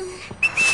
Yes.